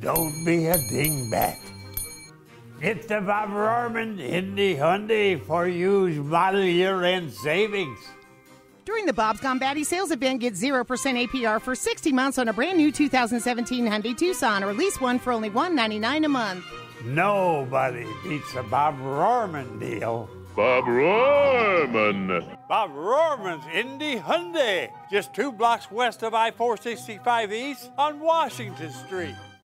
Don't be a dingbat. It's the Bob Rohrman Indy Hyundai for use model year end savings. During the Bob's Gone Batty sales event, get 0% APR for 60 months on a brand new 2017 Hyundai Tucson or lease one for only $199 a month. Nobody beats a Bob Rohrman deal. Bob Rohrman. Bob Rohrman's Indy Hyundai, just two blocks west of I 465 East on Washington Street.